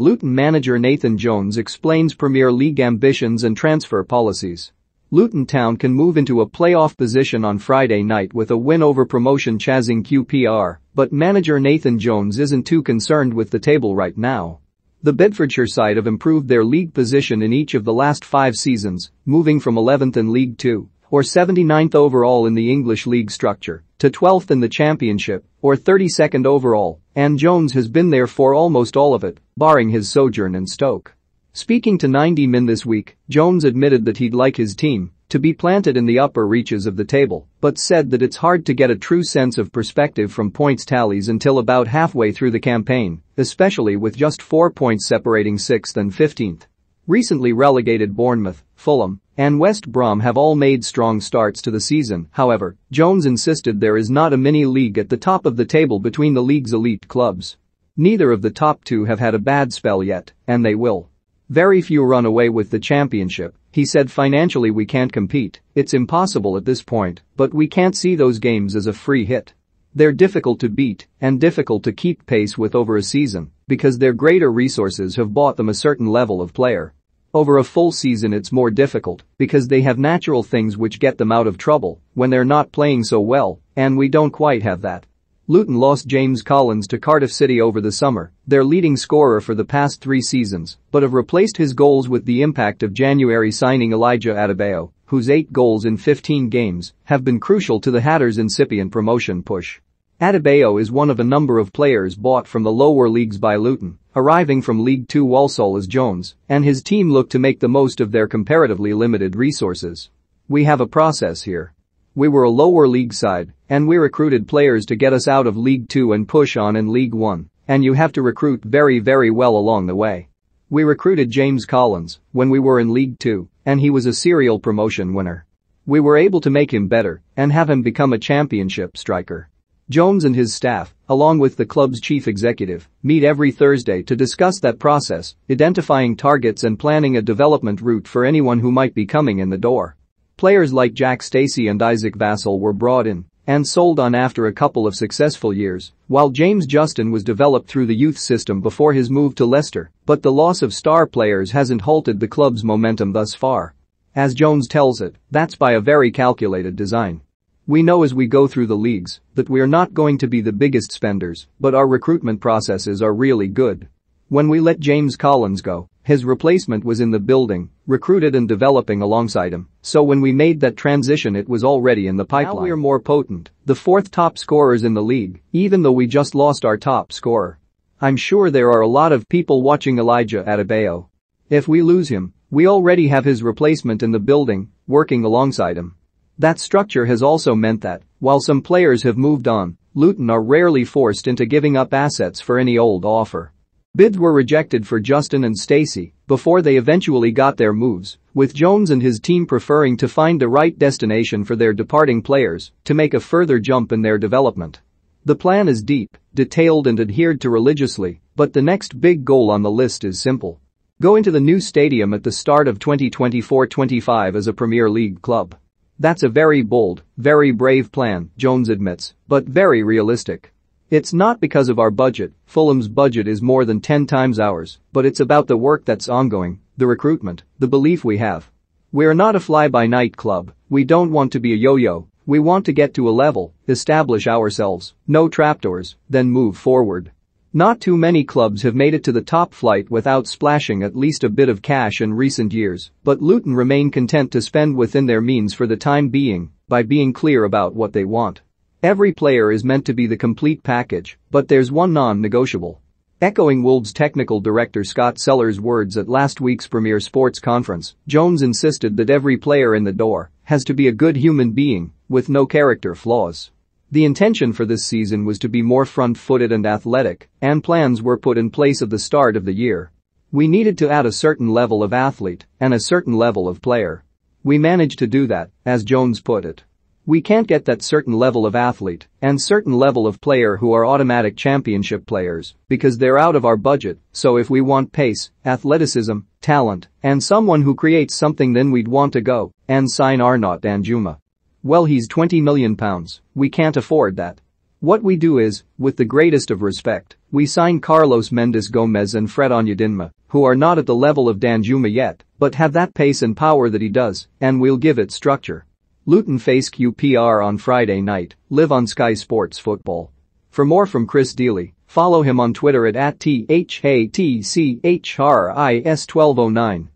Luton manager Nathan Jones explains Premier League ambitions and transfer policies. Luton Town can move into a playoff position on Friday night with a win over promotion chasing QPR, but manager Nathan Jones isn't too concerned with the table right now. The Bedfordshire side have improved their league position in each of the last five seasons, moving from 11th in League Two or 79th overall in the English league structure, to 12th in the championship, or 32nd overall, and Jones has been there for almost all of it, barring his sojourn in Stoke. Speaking to 90 Min this week, Jones admitted that he'd like his team to be planted in the upper reaches of the table, but said that it's hard to get a true sense of perspective from points tallies until about halfway through the campaign, especially with just four points separating 6th and 15th. Recently relegated Bournemouth, Fulham, and West Brom have all made strong starts to the season, however, Jones insisted there is not a mini-league at the top of the table between the league's elite clubs. Neither of the top two have had a bad spell yet, and they will. Very few run away with the championship, he said financially we can't compete, it's impossible at this point, but we can't see those games as a free hit. They're difficult to beat and difficult to keep pace with over a season because their greater resources have bought them a certain level of player over a full season it's more difficult because they have natural things which get them out of trouble when they're not playing so well, and we don't quite have that. Luton lost James Collins to Cardiff City over the summer, their leading scorer for the past three seasons, but have replaced his goals with the impact of January signing Elijah Adebayo, whose eight goals in 15 games have been crucial to the Hatters' incipient promotion push. Adebayo is one of a number of players bought from the lower leagues by Luton, arriving from League Two Walsall as Jones, and his team look to make the most of their comparatively limited resources. We have a process here. We were a lower league side, and we recruited players to get us out of League Two and push on in League One, and you have to recruit very very well along the way. We recruited James Collins when we were in League Two, and he was a serial promotion winner. We were able to make him better and have him become a championship striker. Jones and his staff, along with the club's chief executive, meet every Thursday to discuss that process, identifying targets and planning a development route for anyone who might be coming in the door. Players like Jack Stacey and Isaac Vassell were brought in and sold on after a couple of successful years, while James Justin was developed through the youth system before his move to Leicester, but the loss of star players hasn't halted the club's momentum thus far. As Jones tells it, that's by a very calculated design. We know as we go through the leagues that we're not going to be the biggest spenders, but our recruitment processes are really good. When we let James Collins go, his replacement was in the building, recruited and developing alongside him, so when we made that transition it was already in the pipeline. Now we're more potent, the fourth top scorers in the league, even though we just lost our top scorer. I'm sure there are a lot of people watching Elijah Adebayo. If we lose him, we already have his replacement in the building, working alongside him. That structure has also meant that, while some players have moved on, Luton are rarely forced into giving up assets for any old offer. Bids were rejected for Justin and Stacey before they eventually got their moves, with Jones and his team preferring to find the right destination for their departing players to make a further jump in their development. The plan is deep, detailed and adhered to religiously, but the next big goal on the list is simple. Go into the new stadium at the start of 2024-25 as a Premier League club. That's a very bold, very brave plan, Jones admits, but very realistic. It's not because of our budget, Fulham's budget is more than 10 times ours, but it's about the work that's ongoing, the recruitment, the belief we have. We're not a fly-by-night club, we don't want to be a yo-yo, we want to get to a level, establish ourselves, no trapdoors, then move forward. Not too many clubs have made it to the top flight without splashing at least a bit of cash in recent years, but Luton remain content to spend within their means for the time being by being clear about what they want. Every player is meant to be the complete package, but there's one non-negotiable. Echoing Wolves technical director Scott Sellars' words at last week's Premier Sports conference, Jones insisted that every player in the door has to be a good human being with no character flaws. The intention for this season was to be more front-footed and athletic, and plans were put in place at the start of the year. We needed to add a certain level of athlete and a certain level of player. We managed to do that, as Jones put it. We can't get that certain level of athlete and certain level of player who are automatic championship players because they're out of our budget, so if we want pace, athleticism, talent, and someone who creates something then we'd want to go and sign Arnaut Danjuma. Well he's 20 million pounds, we can't afford that. What we do is, with the greatest of respect, we sign Carlos Mendes Gomes and Fred Onyedinma, who are not at the level of Danjuma yet, but have that pace and power that he does, and we'll give it structure. Luton face QPR on Friday night, live on Sky Sports Football. For more from Chris Deely, follow him on Twitter at, at THATCHRIS1209.